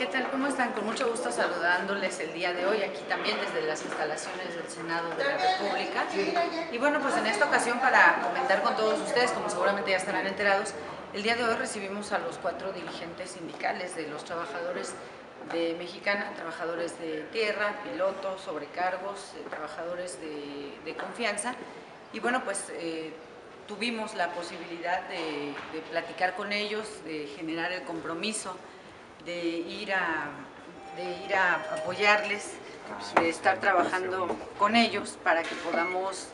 ¿Qué tal? ¿Cómo están? Con mucho gusto saludándoles el día de hoy, aquí también desde las instalaciones del Senado de la República. Y bueno, pues en esta ocasión para comentar con todos ustedes, como seguramente ya estarán enterados, el día de hoy recibimos a los cuatro dirigentes sindicales de los trabajadores de Mexicana, trabajadores de tierra, pilotos, sobrecargos, eh, trabajadores de, confianza. Y bueno, pues eh, tuvimos la posibilidad de, de platicar con ellos, de generar el compromiso de ir a, de ir a apoyarles, de estar trabajando con ellos para que podamos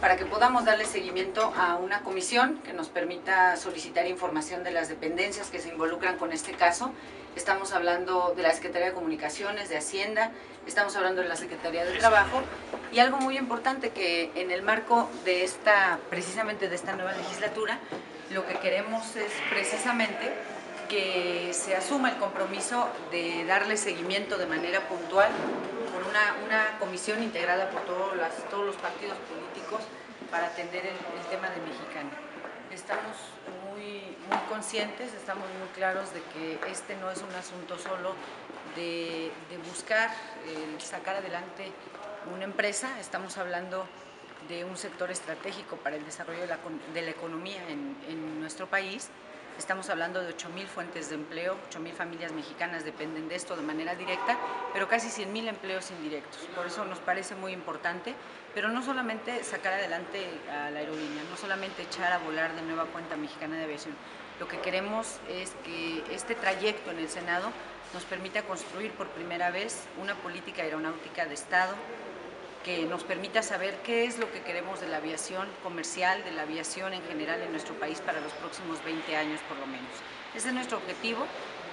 para que podamos darle seguimiento a una comisión que nos permita solicitar información de las dependencias que se involucran con este caso. Estamos hablando de la Secretaría de Comunicaciones, de Hacienda, estamos hablando de la Secretaría de Trabajo y algo muy importante que en el marco de esta, precisamente de esta nueva legislatura, lo que queremos es precisamente que se asuma el compromiso de darle seguimiento de manera puntual por una, comisión integrada por todos, todos los partidos políticos para atender el, tema de Mexicana. Estamos muy, muy conscientes, estamos muy claros de que este no es un asunto solo de, buscar sacar adelante una empresa, estamos hablando de un sector estratégico para el desarrollo de la, economía en, en nuestro país Estamos hablando de 8.000 fuentes de empleo, 8.000 familias mexicanas dependen de esto de manera directa, pero casi 100.000 empleos indirectos. Por eso nos parece muy importante, pero no solamente sacar adelante a la aerolínea, no solamente echar a volar de nueva cuenta Mexicana de Aviación. Lo que queremos es que este trayecto en el Senado nos permita construir por primera vez una política aeronáutica de Estado, que nos permita saber qué es lo que queremos de la aviación comercial, de la aviación en general en nuestro país para los próximos 20 años por lo menos. Ese es nuestro objetivo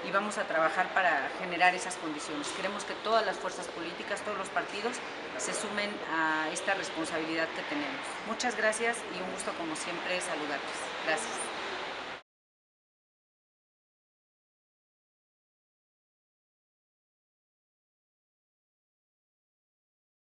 y vamos a trabajar para generar esas condiciones. Queremos que todas las fuerzas políticas, todos los partidos se sumen a esta responsabilidad que tenemos. Muchas gracias y un gusto como siempre saludarles. Gracias.